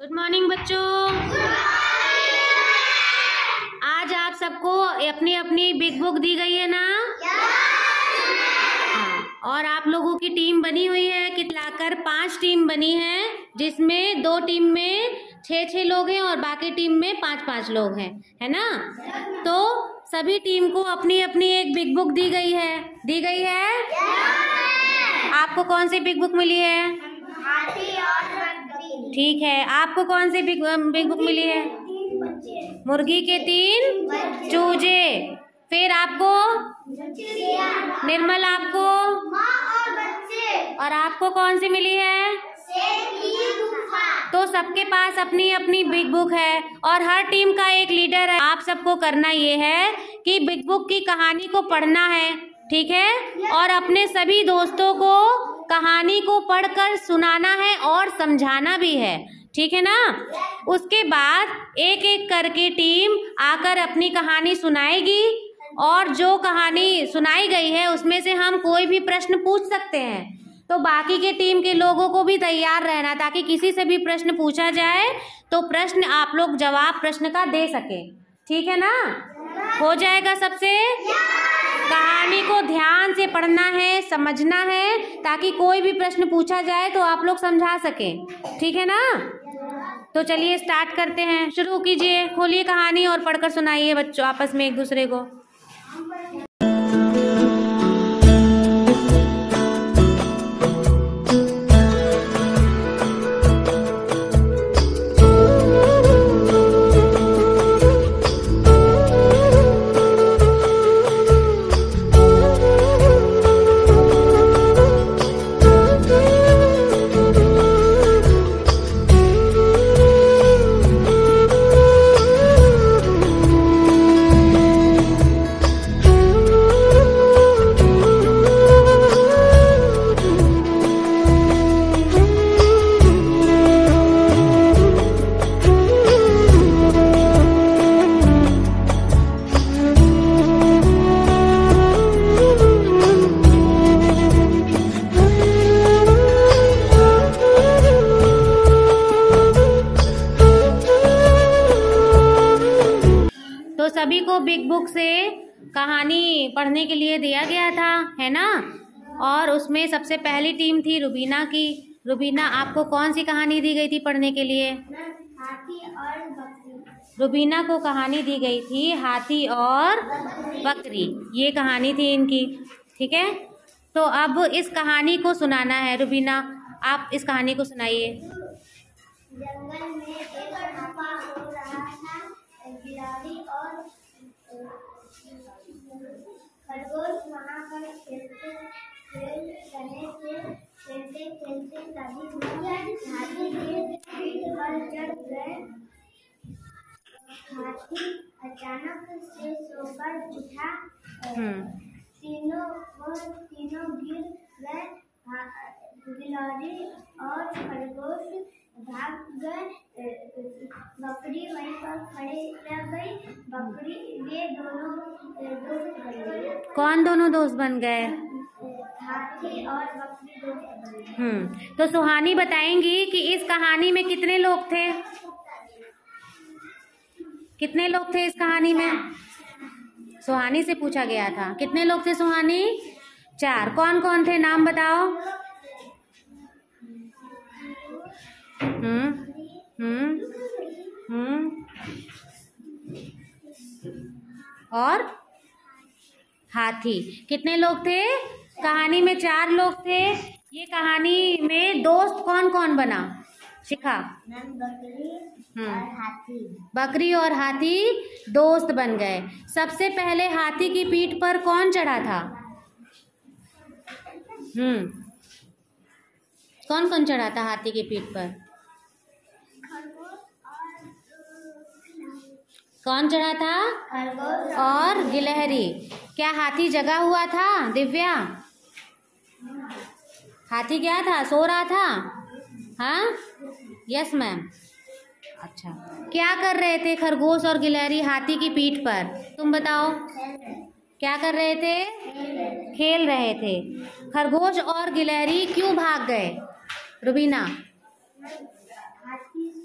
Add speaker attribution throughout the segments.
Speaker 1: Good morning बच्चों। आज आप सबको अपनी अपनी बिग बुक दी गई है ना? हाँ और आप लोगों की टीम बनी हुई है कि लाकर पाँच टीम बनी है जिसमें दो टीम में छः छः लोग हैं और बाकी टीम में पाँच पाँच लोग हैं है ना? तो सभी टीम को अपनी अपनी एक बिग बुक दी गई है। दी गई है? आपको कौन सी बिग बुक मिली है? ठीक है। आपको कौन सी बिग बिग बुक मिली है? मुर्गी के तीन चूजे। फिर आपको? निर्मल आपको?
Speaker 2: और
Speaker 1: आपको कौन सी मिली है? तो सबके पास अपनी अपनी बिग बुक है और हर टीम का एक लीडर है। आप सबको करना ये है कि बिग बुक की कहानी को पढ़ना है, ठीक है? और अपने सभी दोस्तों को कहानी को पढ़कर सुनाना है और समझाना भी है। ठीक है ना? उसके बाद एक एक करके टीम आकर अपनी कहानी सुनाएगी और जो कहानी सुनाई गई है, उसमें से हम कोई भी प्रश्न पूछ सकते हैं। तो बाकी के टीम के लोगों को भी तैयार रहना, ताकि किसी से भी प्रश्न पूछा जाए तो प्रश्न आप लोग जवाब प्रश्न का दे सके। ठीक है ना? हो जाएगा सबसे? कहानी को ध्यान से पढ़ना है, समझना है, ताकि कोई भी प्रश्न पूछा जाए तो आप लोग समझा सकें। ठीक है ना? तो चलिए स्टार्ट करते हैं। शुरू कीजिए। खोलिए कहानी और पढ़कर सुनाइए बच्चों आपस में एक दूसरे को। पढ़ने के लिए दिया गया था, है ना? और उसमें सबसे पहली टीम थी रुबीना की। रुबीना, आपको कौन सी कहानी दी गई थी पढ़ने के लिए? रुबीना को कहानी दी गई थी हाथी और बकरी। ये कहानी थी इनकी, ठीक है? तो अब इस कहानी को सुनाना है, रुबीना। आप इस कहानी को सुनाइए।
Speaker 2: जंगल में एक हो रहा था खरगोश वहाँ पर खेलते खेल रहे थे खेलते खेलते तभी हाथी के पीठ पर चढ़ गए। हाथी अचानक से सोकर उठा।
Speaker 1: हम्म।
Speaker 2: तीनों और तीनों गिर गए गिलहरी और खरगोश भाग गए। बकरी वहीं पर खड़े रह गई। बकरी ये दोनों दोस्त बन गए
Speaker 1: कौन दोनों दोस्त बन गए?
Speaker 2: हाथी और बकरी दोस्त बन गए।
Speaker 1: हम्म तो सुहानी बताएँगी कि इस कहानी में कितने लोग थे? कितने लोग थे इस कहानी में? सुहानी से पूछा गया था। कितने लोग थे सुहानी? चार। कौन कौन थे? नाम बताओ। हम्म हम्म हम्म और हाथी। कितने लोग थे? कहानी में चार लोग थे। ये कहानी में दोस्त कौन कौन बना शिखा
Speaker 2: बकरी
Speaker 1: हम्म।
Speaker 2: और हाथी।
Speaker 1: बकरी और हाथी दोस्त बन गए। सबसे पहले हाथी की पीठ पर कौन चढ़ा था? हम्म। कौन कौन चढ़ा था हाथी की पीठ पर? कौन चढ़ा था? और गिलहरी। क्या हाथी जगा हुआ था, दिव्या? हाथी क्या था? सो रहा था? हाँ? यस मैम अच्छा। क्या कर रहे थे खरगोश और गिलहरी हाथी की पीठ पर? तुम बताओ। क्या कर रहे थे? खेल रहे थे। खरगोश और गिलहरी क्यों भाग गए? रुबीना।
Speaker 2: हाथी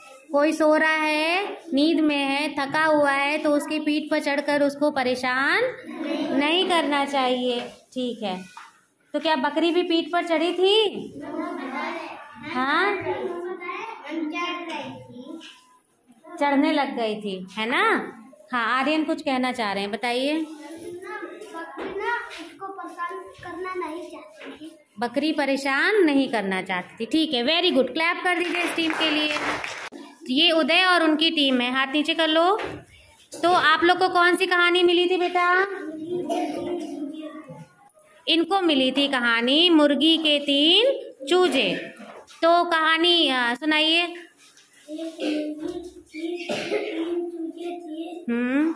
Speaker 1: कोई सो रहा है, नींद में है, थका हुआ है तो उसकी पीठ पर चढ़कर उसको परेशान नहीं करना चाहिए। ठीक है। तो क्या बकरी भी पीठ पर चढ़ी थी? हाँ। चढ़ने लग गई थी, है ना? हाँ आर्यन कुछ कहना चाह रहे हैं, बताइए।
Speaker 2: नहीं
Speaker 1: बकरी परेशान नहीं करना चाहती थी। ठीक है वेरी गुड क्लैप कर दीजिए इस टीम के लिए। ये उदय और उनकी टीम है। हाथ नीचे कर लो। तो आप लोग को कौन सी कहानी मिली थी बेटा? इनको मिली थी कहानी मुर्गी के तीन चूजे। तो कहानी सुनाइए। हम्म।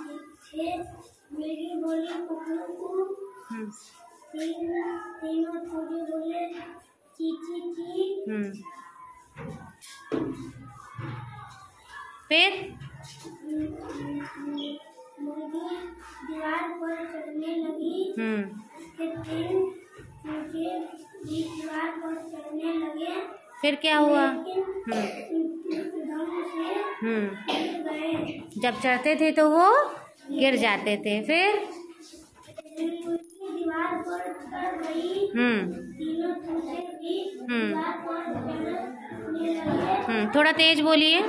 Speaker 1: क्या हुआ?
Speaker 2: दम से
Speaker 1: हम्म। जब चढ़ते थे तो वो गिर जाते थे फिर? हम्म हम्म। हम्म। थोड़ा तेज बोलिए।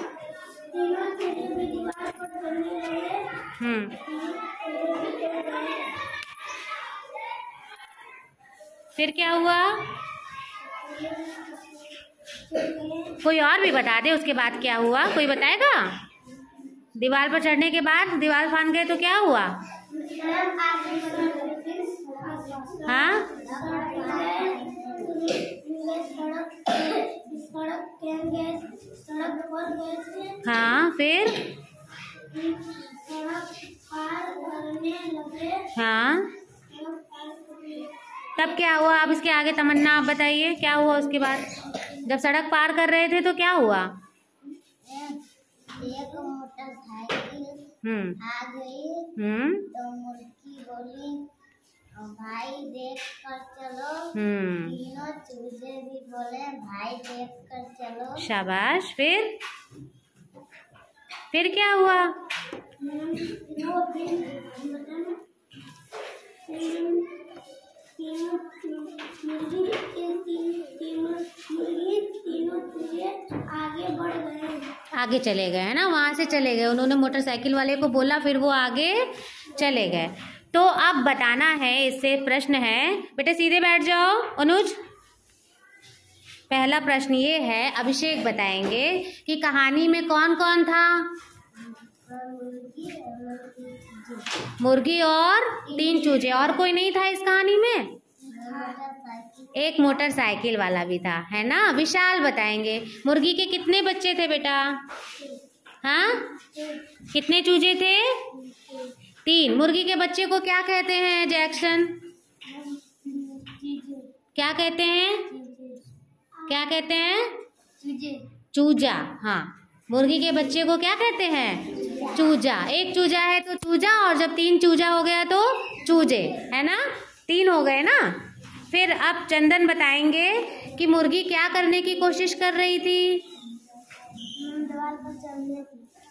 Speaker 1: हम्म। फिर क्या हुआ? कोई और भी बता दे, उसके बाद क्या हुआ? कोई बताएगा? दीवार पर चढ़ने के बाद, दीवार फान गए तो क्या हुआ? हाँ? हाँ फिर? हाँ? तब क्या हुआ? अब इसके आगे तमन्ना, आप बताइए, क्या हुआ उसके बाद? जब सड़क पार कर रहे थे तो क्या हुआ?
Speaker 2: एक मोटरसाइकिल
Speaker 1: हम्म।
Speaker 2: आ गई।
Speaker 1: हम्म।
Speaker 2: तो मुर्गी बोली भाई देख कर चलो।
Speaker 1: हम्म।
Speaker 2: तीनों चूजे भी बोले भाई देख कर चलो।
Speaker 1: शाबाश। फिर? फिर क्या हुआ?
Speaker 2: आगे
Speaker 1: आगे चले गए है ना? वहाँ से चले गए। उन्होंने मोटरसाइकिल वाले को बोला, फिर वो आगे चले गए। तो अब बताना है, इससे प्रश्न है। बेटे, सीधे बैठ जाओ, अनुज। पहला प्रश्न ये है, अभिषेक बताएँगे कि कहानी में कौन कौन था?
Speaker 2: मुर्गी और
Speaker 1: तीन चूजे। और कोई नहीं था इस कहानी में? एक मोटरसाइकिल वाला भी था है ना? विशाल बताएँगे। मुर्गी के कितने बच्चे थे बेटा? हाँ? कितने चूजे थे? तीन। मुर्गी के बच्चे को क्या कहते हैं जैक्सन? क्या कहते हैं? क्या कहते हैं?
Speaker 2: चूजा।
Speaker 1: हाँ। मुर्गी के बच्चे को क्या कहते हैं? चूजा। एक चूजा है तो चूजा, और जब तीन चूजा हो गया तो चूजे, है ना? तीन हो गए ना? फिर अब चंदन बताएँगे कि मुर्गी क्या करने की कोशिश कर रही थी।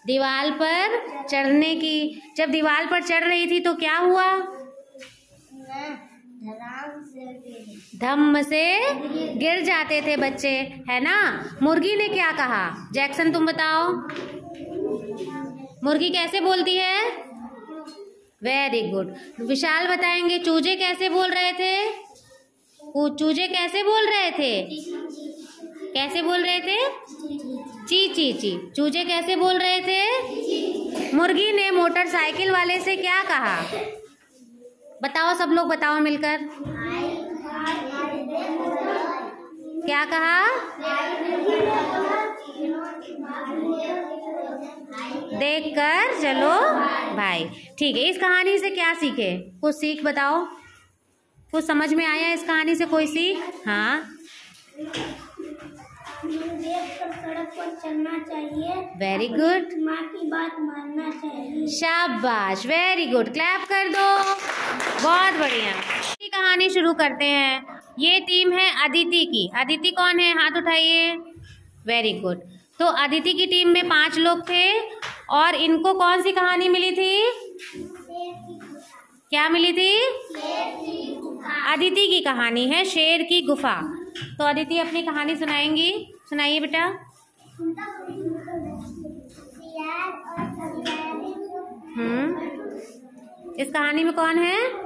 Speaker 2: दीवार पर चढ़ने की।
Speaker 1: जब दीवार पर चढ़ रही थी तो क्या हुआ? धम्म से गिर जाते थे बच्चे, है ना? मुर्गी ने क्या कहा? जैक्सन, तुम बताओ। मुर्गी कैसे बोलती है? वेरी गुड विशाल बताएँगे, चूजे कैसे बोल रहे थे? चूजे कैसे बोल रहे थे? कैसे बोल रहे थे? ची ची ची. चूजे कैसे बोल रहे थे? मुर्गी ने मोटरसाइकिल वाले से क्या कहा? बताओ सब लोग, बताओ मिलकर. क्या कहा? देख कर चलो भाई। ठीक है इस कहानी से क्या सीखे? कुछ सीख बताओ। कुछ समझ में आया इस कहानी से कोई सीख? हाँ।
Speaker 2: सड़क पर चलना चाहिए।
Speaker 1: वेरी गुड
Speaker 2: माँ की बात मानना चाहिए।
Speaker 1: शाबाश। वेरी गुड क्लैप कर दो। बहुत बढ़िया। की कहानी शुरू करते हैं। ये टीम है अदिति की। अदिति कौन है? हाथ उठाइए। वेरी गुड तो अदिति की टीम में पाँच लोग थे और इनको कौन सी कहानी मिली थी? क्या मिली थी? अदिति की कहानी है, शेर की गुफा। तो अदिति अपनी कहानी सुनाएँगी? सुनाइए बेटा। हम्म। इस कहानी में कौन है?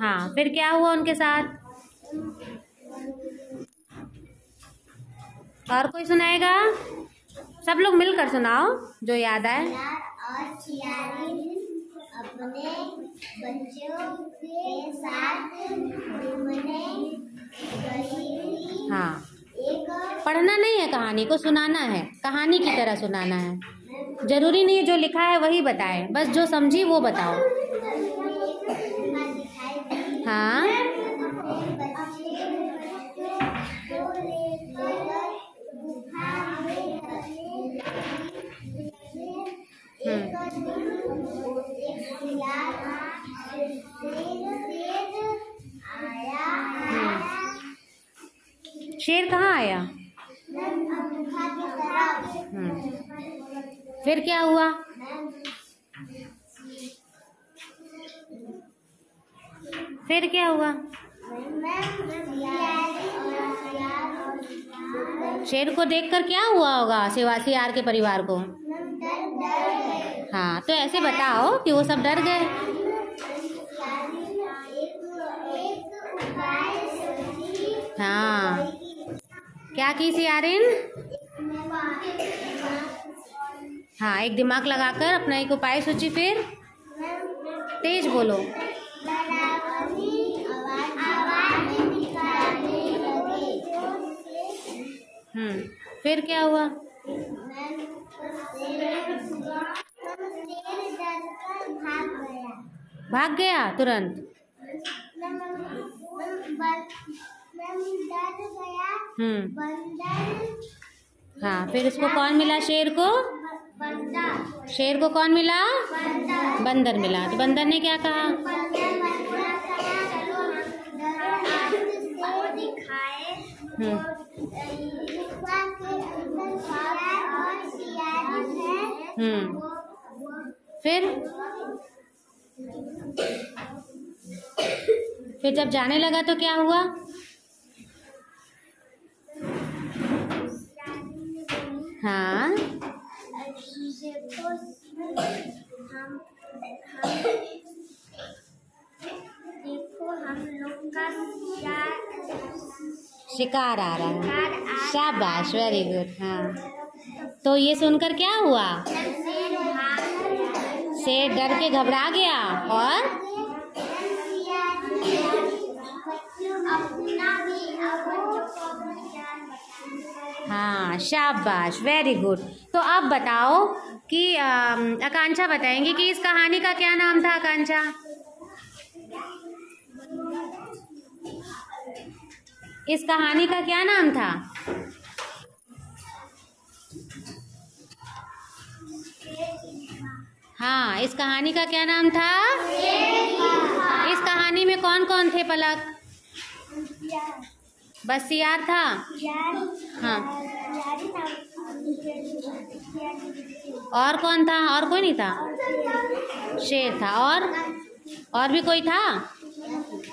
Speaker 1: हाँ फिर क्या हुआ उनके साथ? और कोई सुनाएगा? सब लोग मिलकर सुनाओ जो याद आए।
Speaker 2: और अपने बच्चों के साथ
Speaker 1: हाँ। पढ़ना नहीं है कहानी को सुनाना है। कहानी की तरह सुनाना है। ज़रूरी नहीं है जो लिखा है वही बताए बस जो समझी वो बताओ। हाँ।
Speaker 2: शेर
Speaker 1: कहाँ आया? हम्म, फिर क्या हुआ? फिर क्या हुआ? शेर को देखकर क्या हुआ होगा शिवासी आर के परिवार को? हाँ तो ऐसे बताओ कि वो सब डर गए। हाँ। क्या की सियारिन हाँ एक दिमाग लगाकर अपना एक उपाय सोची फिर। तेज बोलो। हम्म फिर क्या हुआ
Speaker 2: भाग गया
Speaker 1: भाग गया तुरंत। हम्म। हाँ फिर उसको कौन मिला शेर को? शेर को कौन मिला?
Speaker 2: बंदर
Speaker 1: मिला। तो बंदर ने क्या कहा? हम्म। हम्म। फिर? फिर जब जाने लगा तो क्या हुआ? हाँ। शिकार आ रहा है। शाबाश वेरी गुड हाँ। तो ये सुनकर क्या हुआ?
Speaker 2: शेर
Speaker 1: डर के घबरा गया और हाँ शाबाश वेरी गुड तो अब बताओ कि आकांक्षा बताएँगे कि इस कहानी का क्या नाम था आकांक्षा? इस कहानी का क्या नाम था? हाँ इस कहानी का क्या नाम था? इस कहानी में कौन कौन थे पलक? बस सियार था? हाँ। और कौन था? और कोई नहीं था? शेर था। और? और भी कोई था?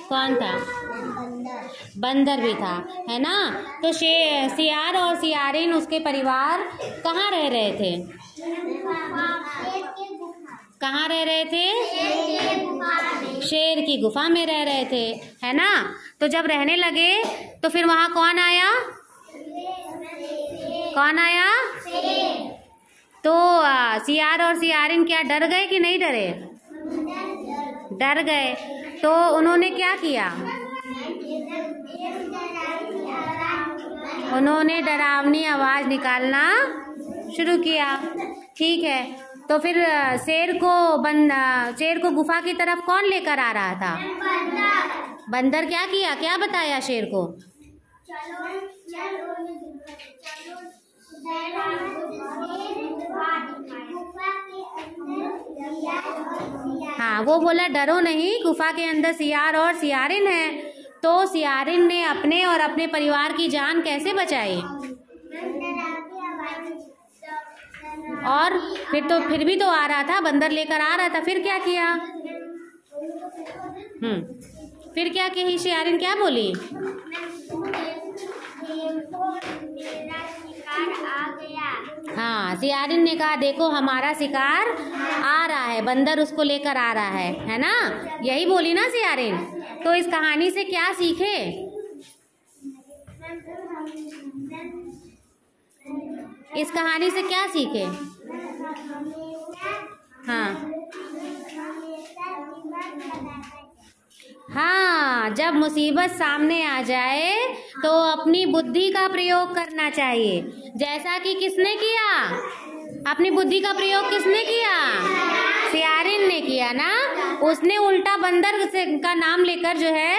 Speaker 1: कौन था? बंदर भी था, है ना? तो शे, सियार और सियारिन, उसके परिवार कहाँ रह रहे थे? कहाँ रह रहे थे? शेर की गुफा में। रह रहे थे है ना? तो जब रहने लगे तो फिर वहाँ कौन आया? कौन आया? तो सियार और सियारिन क्या डर गए कि नहीं डरे? डर गए। तो उन्होंने क्या किया? उन्होंने डरावनी आवाज़ निकालना शुरू किया। ठीक है। तो फिर शेर को अ, शेर को गुफा की तरफ़ कौन लेकर आ रहा था? बंदर क्या किया? क्या बताया शेर को? हाँ वो बोला डरो नहीं गुफा के अंदर सियार और सियारिन है। तो सियारिन ने अपने और अपने परिवार की जान कैसे बचाई? और फिर तो फिर भी तो आ रहा था, बंदर लेकर आ रहा था, फिर क्या किया? हम्म फिर क्या कही सियारिन क्या बोली? हाँ सियारिन ने कहा, देखो हमारा शिकार आ रहा है, बंदर उसको लेकर आ रहा है है ना? यही बोली ना सियारिन तो इस कहानी से क्या सीखे? इस कहानी से क्या सीखे? हाँ। हाँ जब मुसीबत सामने आ जाए तो अपनी बुद्धि का प्रयोग करना चाहिए। जैसा कि किसने किया? अपनी बुद्धि का प्रयोग किसने किया? सियारिन ने किया ना? उसने उल्टा बंदर से का नाम लेकर जो है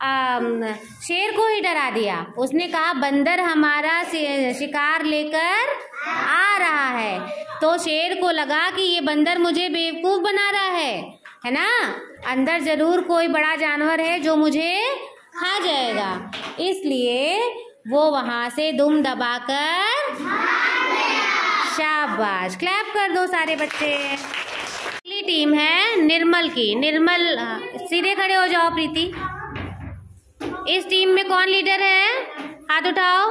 Speaker 1: आम, शेर को ही डरा दिया। उसने कहा बंदर हमारा शिकार लेकर आ रहा है। तो शेर को लगा कि ये बंदर मुझे बेवकूफ़ बना रहा है। है ना? अंदर ज़रूर कोई बड़ा जानवर है जो मुझे खा जाएगा। इसलिए वो वहाँ से दुम दबाकर शाबाश। क्लैप कर दो सारे बच्चे। अगली टीम है निर्मल की। निर्मल सीधे खड़े हो जाओ प्रीति। इस टीम में कौन लीडर है? हाथ उठाओ।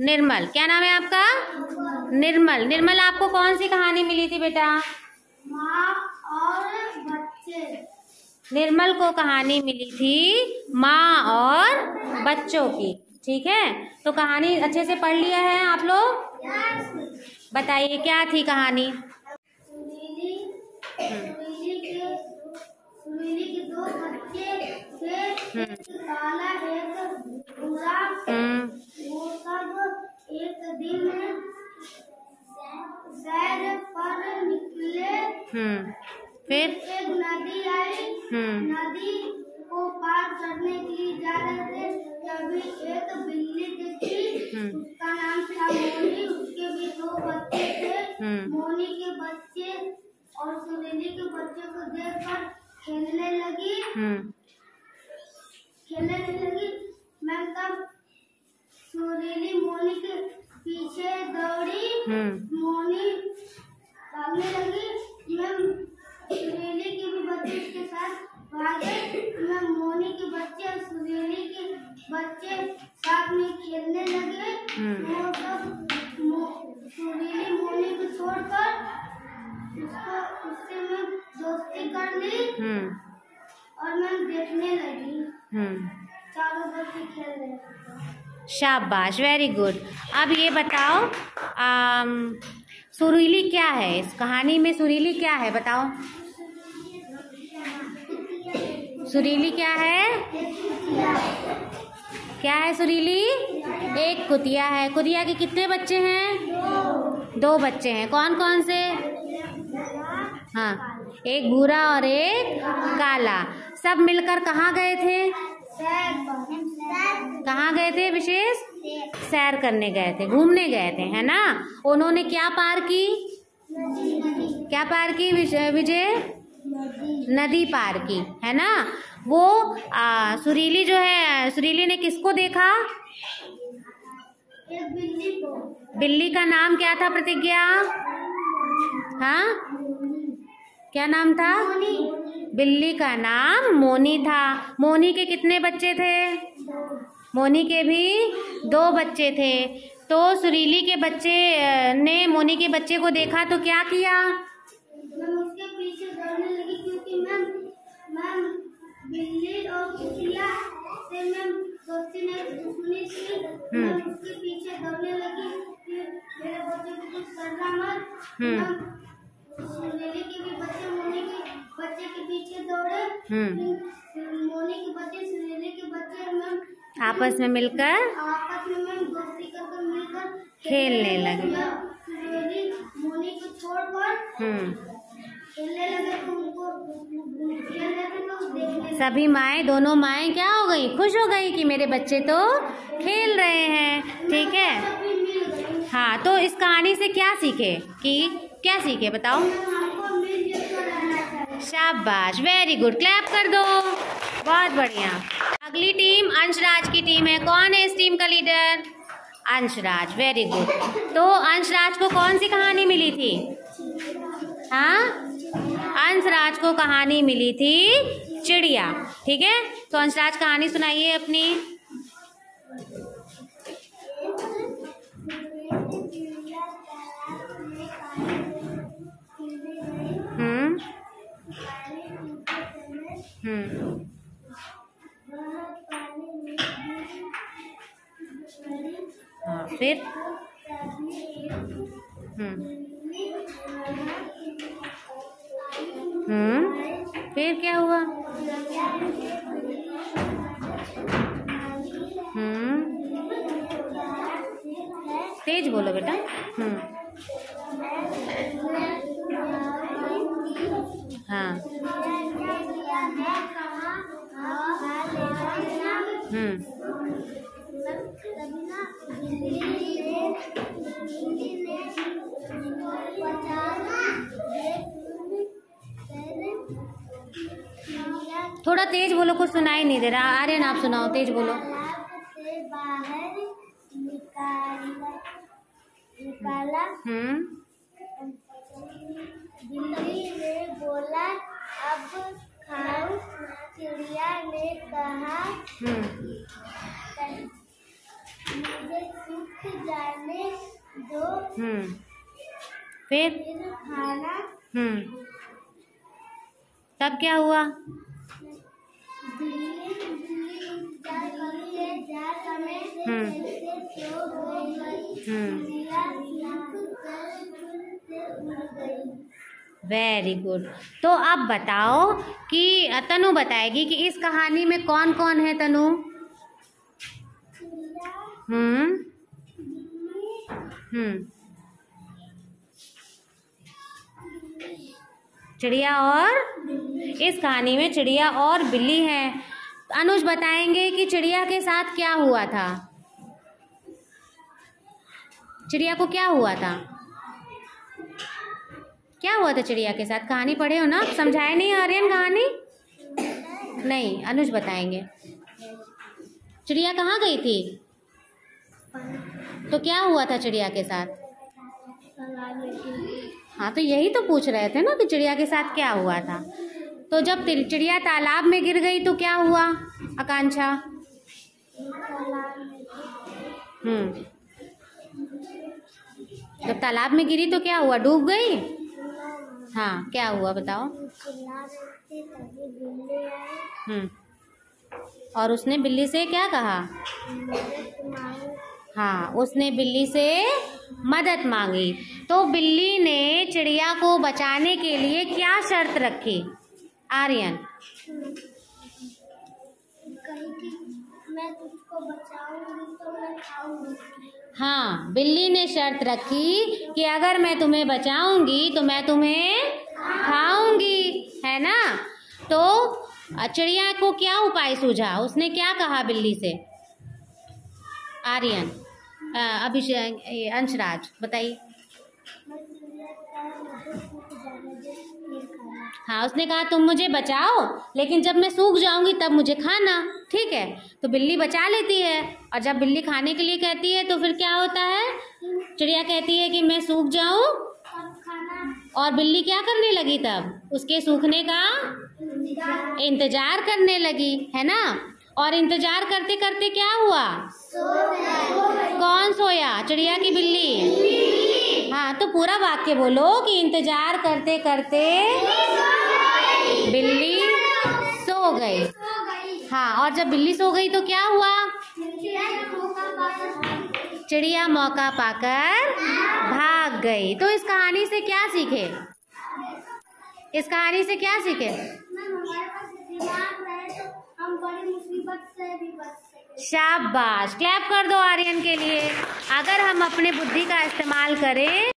Speaker 1: निर्मल। क्या नाम है आपका? निर्मल। निर्मल आपको कौन सी कहानी मिली थी बेटा?
Speaker 2: माँ और बच्चे।
Speaker 1: निर्मल को कहानी मिली थी माँ और बच्चों की। ठीक है? तो कहानी अच्छे से पढ़ लिया है आप लोग? बताइए क्या थी कहानी?
Speaker 2: सुनीली सुनीली के सुनीली के दो बच्चे। काला एक भूरा वो सब एक दिन सैर पर निकले
Speaker 1: फिर
Speaker 2: एक नदी आई नदी को पार करने के लिए जा रहे थे तभी एक बिल्ली देखी उसका नाम था मोनी उसके भी दो बच्चे थे मोनी के बच्चे और सुनीली के बच्चे को देखकर खेलने लगी खेलने लगी मैं तब सुरीली मोनी के पीछे दौड़ी।
Speaker 1: हम्म।
Speaker 2: मोनी भागने लगी
Speaker 1: शाबाश वेरी गुड अब ये बताओ आम, सुरीली क्या है? इस कहानी में सुरीली क्या है बताओ। सुरीली क्या है? क्या है सुरीली? एक कुतिया है। कुतिया के कितने बच्चे हैं? दो बच्चे हैं। कौन कौन से? हाँ एक भूरा और एक काला। सब मिलकर कहाँ गए थे? कहाँ गए थे विशेष? सैर करने गए थे घूमने गए थे है ना? उन्होंने क्या पार की? क्या पार की विजय? नदी पार की है ना? वो आ, सुरीली जो है सुरीली ने किसको देखा?
Speaker 2: बिल्ली
Speaker 1: बिल्ली का नाम क्या था प्रतिज्ञा? हाँ? क्या नाम था? बिल्ली का नाम मोनी था। मोनी के कितने बच्चे थे? मोनी के भी दो बच्चे थे। तो सुरीली के बच्चे ने मोनी के बच्चे को देखा तो क्या किया?
Speaker 2: मैं उसके पीछे दौड़ने लगी क्योंकि मैं मैं बिल्ली और कुतिया से मैं दोस्ती नहीं दुश्मनी थी मैं
Speaker 1: हम्म।
Speaker 2: उसके पीछे दौड़ने लगी। कि मेरे बच्चे को कुछ करना मत।
Speaker 1: हम्म।
Speaker 2: के भी बच्चे मोनी के बच्चे के पीछे दौड़े।
Speaker 1: हम्म।
Speaker 2: के बच्चे सुनीली के बच्चे मैं
Speaker 1: आपस में मिलकर?
Speaker 2: आपस में मैं दोस्ती करके मिलकर
Speaker 1: खेलने लगे।
Speaker 2: मैं
Speaker 1: हम्म।
Speaker 2: खेलने लगे तो तो
Speaker 1: सभी माए दोनों माए क्या हो गई? खुश हो गई कि मेरे बच्चे तो खेल रहे हैं ठीक है? हाँ तो इस कहानी से क्या सीखे कि क्या सीखे बताओ? शाबाश वेरी गुड क्लैप कर दो। बहुत बढ़िया। अगली टीम अंशराज की टीम है। कौन है इस टीम का लीडर अंशराज वेरी गुड तो अंशराज को कौन सी कहानी मिली थी? हाँ? अंशराज को कहानी मिली थी चिड़िया। ठीक है? तो अंशराज कहानी सुनाइए अपनी। हाँ फिर? हम्म। हम्म फिर क्या हुआ? हम्म। तेज बोलो बेटा। हम्म। थोड़ा तेज बोलो, कुछ सुनाई नहीं दे रहा। आर्यन, आप सुनाओ, तेज बोलो।
Speaker 2: बाहर निकाला निकाला बिल्ली ने बोला अब खाओ चिड़िया ने कहा
Speaker 1: हम्म
Speaker 2: मुझे सूख जाने दो।
Speaker 1: फिर? हम्म। तब क्या हुआ?
Speaker 2: से
Speaker 1: हम्म।
Speaker 2: गई
Speaker 1: हम्म। वेरी गुड तो अब बताओ कि तनु बताएगी कि इस कहानी में कौन कौन है तनु? हम्म हम्म। चिड़िया और, इस कहानी में चिड़िया और बिल्ली है। अनुज बताएँगे कि चिड़िया के साथ क्या हुआ था। चिड़िया को क्या हुआ था? क्या हुआ था चिड़िया के साथ? कहानी पढ़े हो ना? समझाए नहीं आर्यन कहानी? नहीं, अनुज बताएँगे। चिड़िया कहाँ गई थी? तो क्या हुआ था चिड़िया के साथ? हाँ तो यही तो पूछ रहे थे ना कि चिड़िया के साथ क्या हुआ था। तो जब चिड़िया तालाब में गिर गई तो क्या हुआ, आकांक्षा? हम्म। जब तालाब में गिरी तो क्या हुआ, डूब गई? हाँ क्या हुआ बताओ। हम्म। और उसने बिल्ली से क्या कहा? हाँ उसने बिल्ली से मदद मांगी। तो बिल्ली ने चिड़िया को बचाने के लिए क्या शर्त रखी? आर्यन।
Speaker 2: मैं तुझको बचाऊँगी तो मैं खाऊँगी।
Speaker 1: हाँ बिल्ली ने शर्त रखी कि अगर मैं तुम्हें बचाऊँगी तो मैं तुम्हें खाऊँगी है ना? तो चिड़िया को क्या उपाय सूझा? उसने क्या कहा बिल्ली से? आर्यन। अभिषेक अंशराज, बताइए। हाँ उसने कहा, तुम मुझे बचाओ, लेकिन जब मैं सूख जाऊँगी, तब मुझे खाना। ठीक है तो बिल्ली बचा लेती है, और जब बिल्ली खाने के लिए कहती है तो फिर क्या होता है? चिड़िया कहती है कि, मैं सूख जाऊँ? और बिल्ली क्या करने लगी तब? उसके सूखने का
Speaker 2: इंतज़ार
Speaker 1: करने लगी, है ना? और इंतज़ार करते करते क्या हुआ? कौन सोया? चिड़िया की बिल्ली। हाँ तो पूरा वाक्य बोलो कि इंतज़ार करते करते बिल्ली सो गई। हाँ और जब बिल्ली सो गई तो क्या हुआ? चिड़िया मौका पाकर भाग गई। तो इस कहानी से क्या सीखे? इस कहानी से क्या सीखे?
Speaker 2: तो हम बड़ी मुसीबत से भी बच
Speaker 1: शाबाश। क्लैप कर दो आर्यन के लिए। अगर हम अपने बुद्धि का इस्तेमाल करें